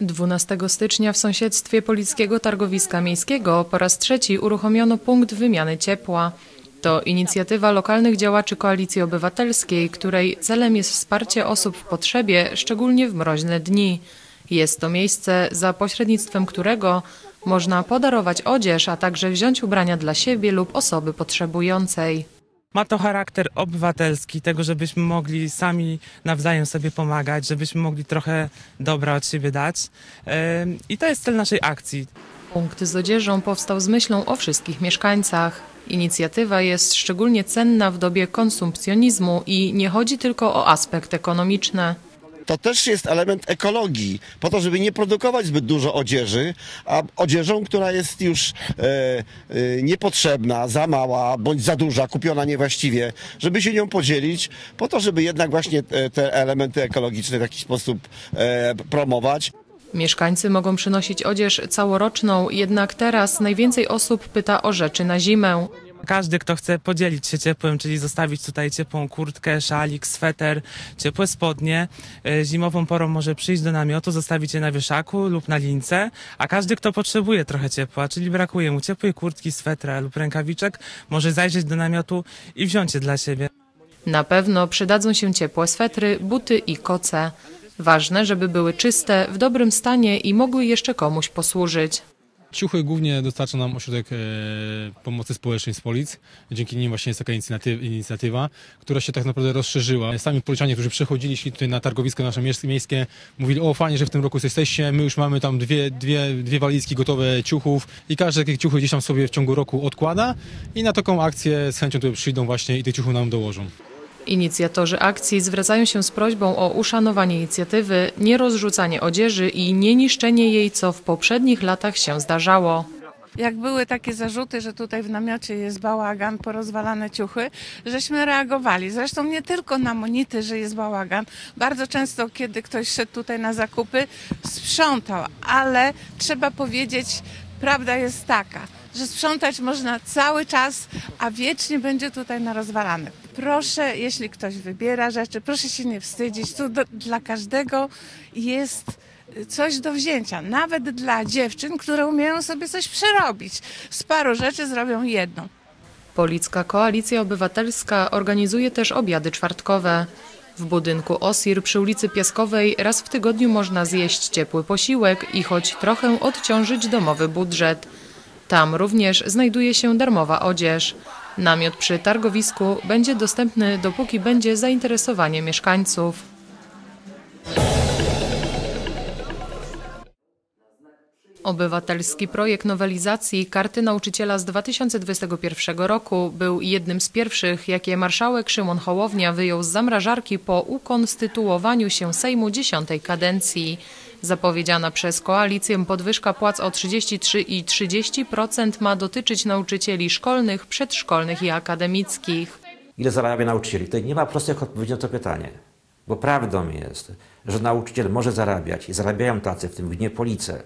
Dwunastego stycznia w sąsiedztwie Polickiego Targowiska Miejskiego po raz trzeci uruchomiono punkt wymiany ciepła. To inicjatywa lokalnych działaczy Koalicji Obywatelskiej, której celem jest wsparcie osób w potrzebie, szczególnie w mroźne dni. Jest to miejsce, za pośrednictwem którego można podarować odzież, a także wziąć ubrania dla siebie lub osoby potrzebującej. Ma to charakter obywatelski, tego, żebyśmy mogli sami nawzajem sobie pomagać, żebyśmy mogli trochę dobra od siebie dać. I to jest cel naszej akcji. Punkt z odzieżą powstał z myślą o wszystkich mieszkańcach. Inicjatywa jest szczególnie cenna w dobie konsumpcjonizmu i nie chodzi tylko o aspekt ekonomiczny. To też jest element ekologii, po to, żeby nie produkować zbyt dużo odzieży, a odzieżą, która jest już e, e, niepotrzebna, za mała bądź za duża, kupiona niewłaściwie, żeby się nią podzielić, po to, żeby jednak właśnie e, te elementy ekologiczne w jakiś sposób e, promować. Mieszkańcy mogą przynosić odzież całoroczną, jednak teraz najwięcej osób pyta o rzeczy na zimę. Każdy, kto chce podzielić się ciepłem, czyli zostawić tutaj ciepłą kurtkę, szalik, sweter, ciepłe spodnie, e, zimową porą może przyjść do namiotu, zostawić je na wieszaku lub na lince, a każdy, kto potrzebuje trochę ciepła, czyli brakuje mu ciepłej kurtki, swetra lub rękawiczek, może zajrzeć do namiotu i wziąć je dla siebie. Na pewno przydadzą się ciepłe swetry, buty i koce. Ważne, żeby były czyste, w dobrym stanie i mogły jeszcze komuś posłużyć. Ciuchy głównie dostarcza nam ośrodek e, pomocy społecznej z Polic. Dzięki nim właśnie jest taka inicjatywa, która się tak naprawdę rozszerzyła. Sami policjanie, którzy przechodzili szli tutaj na targowisko nasze miejskie, mówili, o fajnie, że w tym roku jesteście, my już mamy tam dwie, dwie, dwie walizki gotowe ciuchów i każdy takie ciuchy gdzieś tam sobie w ciągu roku odkłada i na taką akcję z chęcią tutaj przyjdą właśnie i te ciuchy nam dołożą. Inicjatorzy akcji zwracają się z prośbą o uszanowanie inicjatywy, nierozrzucanie odzieży i nie niszczenie jej, co w poprzednich latach się zdarzało. Jak były takie zarzuty, że tutaj w namiocie jest bałagan, porozwalane ciuchy, żeśmy reagowali. Zresztą nie tylko na monity, że jest bałagan. Bardzo często, kiedy ktoś szedł tutaj na zakupy, sprzątał, ale trzeba powiedzieć, prawda jest taka, że sprzątać można cały czas, a wiecznie będzie tutaj narozwalane. Proszę, jeśli ktoś wybiera rzeczy, proszę się nie wstydzić. Tu do, dla każdego jest coś do wzięcia. Nawet dla dziewczyn, które umieją sobie coś przerobić. Z paru rzeczy zrobią jedną. Policka Koalicja Obywatelska organizuje też obiady czwartkowe. W budynku OSIR przy ulicy Piaskowej raz w tygodniu można zjeść ciepły posiłek i choć trochę odciążyć domowy budżet. Tam również znajduje się darmowa odzież. Namiot przy targowisku będzie dostępny dopóki będzie zainteresowanie mieszkańców. Obywatelski projekt nowelizacji Karty Nauczyciela z 2021 roku był jednym z pierwszych, jakie marszałek Szymon Hołownia wyjął z zamrażarki po ukonstytuowaniu się Sejmu dziesiątej kadencji. Zapowiedziana przez koalicję podwyżka płac o 33 i 30% ma dotyczyć nauczycieli szkolnych, przedszkolnych i akademickich. ile zarabia nauczyciel. Tutaj nie ma prostych odpowiedzi na to pytanie. Bo prawdą jest, że nauczyciel może zarabiać i zarabiają tacy, w tym Gniepolice,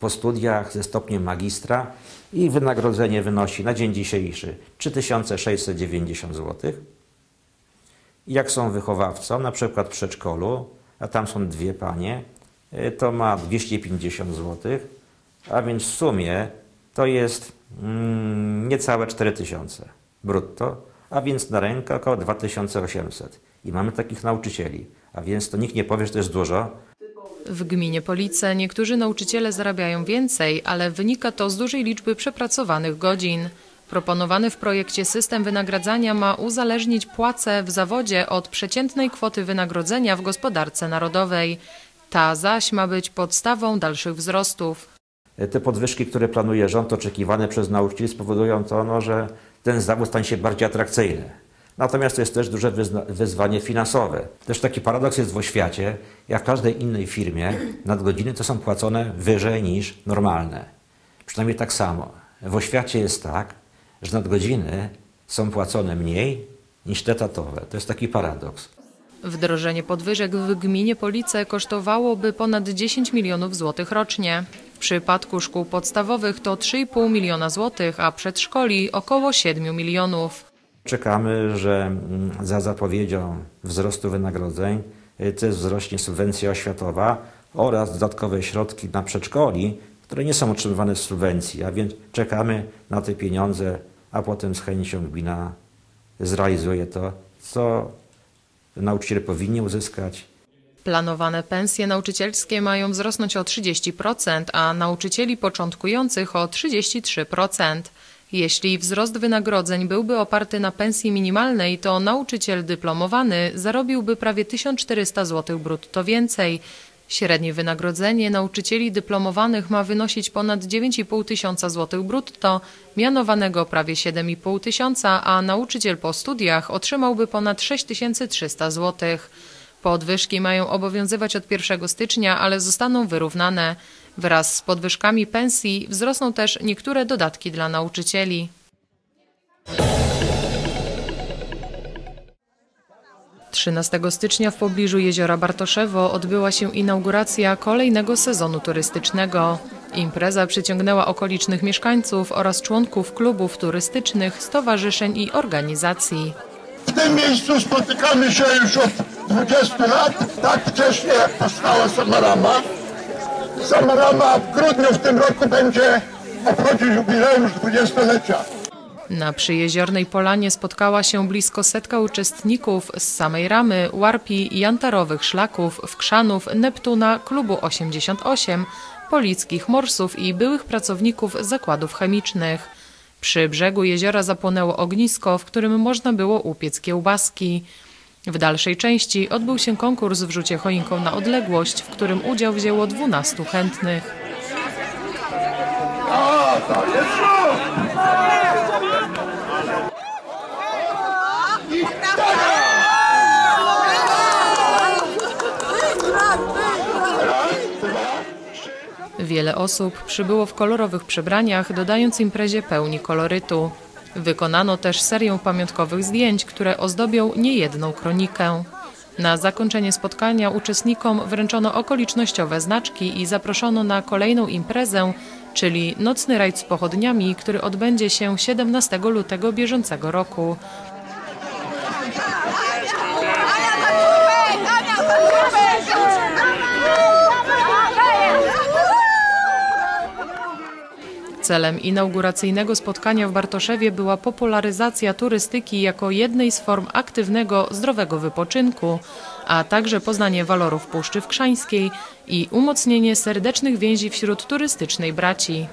po studiach ze stopniem magistra i wynagrodzenie wynosi na dzień dzisiejszy 3690 zł. Jak są wychowawcą, na przykład w przedszkolu, a tam są dwie panie, to ma 250 zł, a więc w sumie to jest mm, niecałe 4000 brutto, a więc na rękę około 2800. I mamy takich nauczycieli, a więc to nikt nie powie, że to jest dużo, W gminie Police niektórzy nauczyciele zarabiają więcej, ale wynika to z dużej liczby przepracowanych godzin. Proponowany w projekcie system wynagradzania ma uzależnić płace w zawodzie od przeciętnej kwoty wynagrodzenia w gospodarce narodowej. Ta zaś ma być podstawą dalszych wzrostów. te podwyżki, które planuje rząd, oczekiwane przez nauczycieli, spowodują to, no, że ten zawód stanie się bardziej atrakcyjny. Natomiast to jest też duże wyzwanie finansowe. Też taki paradoks jest w oświacie, jak w każdej innej firmie, nadgodziny to są płacone wyżej niż normalne. Przynajmniej tak samo. W oświacie jest tak, że nadgodziny są płacone mniej niż te tatowe. To jest taki paradoks. Wdrożenie podwyżek w gminie Police kosztowałoby ponad 10 milionów złotych rocznie. przypadku szkół podstawowych to 3,5 miliona złotych, a przedszkoli około 7 milionów. Czekamy, że mm, za zapowiedzią wzrostu wynagrodzeń y, też wzrośnie subwencja oświatowa oraz dodatkowe środki na przedszkoli, które nie są otrzymywane z subwencji, a więc czekamy na te pieniądze, a potem z chęcią gmina zrealizuje to, co nauczyciele powinni uzyskać. Planowane pensje nauczycielskie mają wzrosnąć o 30%, a nauczycieli początkujących o 33%. Jeśli wzrost wynagrodzeń byłby oparty na pensji minimalnej, to nauczyciel dyplomowany zarobiłby prawie 1400 zł brutto więcej. Średnie wynagrodzenie nauczycieli dyplomowanych ma wynosić ponad 9,5 tysiąca złotych brutto, mianowanego prawie 7,5 tysiąca, a nauczyciel po studiach otrzymałby ponad 6300 złotych. Podwyżki mają obowiązywać od 1 stycznia, ale zostaną wyrównane. Wraz z podwyżkami pensji wzrosną też niektóre dodatki dla nauczycieli. Trzynastego stycznia w pobliżu jeziora Bartoszewo odbyła się inauguracja kolejnego sezonu turystycznego. Impreza przyciągnęła okolicznych mieszkańców oraz członków klubów turystycznych, stowarzyszeń i organizacji. W tym miejscu spotykamy się już od 20 lat, tak wcześnie jak powstała Samarama. Samarama w grudniu w tym roku będzie obchodzić jubileusz 20-lecia. Na przyjeziornej polanie spotkała się blisko setka uczestników z samej ramy, Warpi, Jantarowych Szlaków, Wkrzanów, Neptuna, Klubu 88, Polickich Morsów i byłych pracowników zakładów chemicznych. Przy brzegu jeziora zapłonęło ognisko, w którym można było upiec kiełbaski. W dalszej części odbył się konkurs w rzucie choinką na odległość, w którym udział wzięło 12 chętnych. Wiele osób przybyło w kolorowych przebraniach, dodając imprezie pełni kolorytu. Wykonano też serię pamiątkowych zdjęć, które ozdobią niejedną kronikę. Na zakończenie spotkania uczestnikom wręczono okolicznościowe znaczki i zaproszono na kolejną imprezę, czyli nocny rajd z pochodniami, który odbędzie się 17 lutego bieżącego roku. Celem inauguracyjnego spotkania w Bartoszewie była popularyzacja turystyki jako jednej z form aktywnego, zdrowego wypoczynku, a także poznanie walorów Puszczy Wkrzańskiej i umocnienie serdecznych więzi wśród turystycznej braci.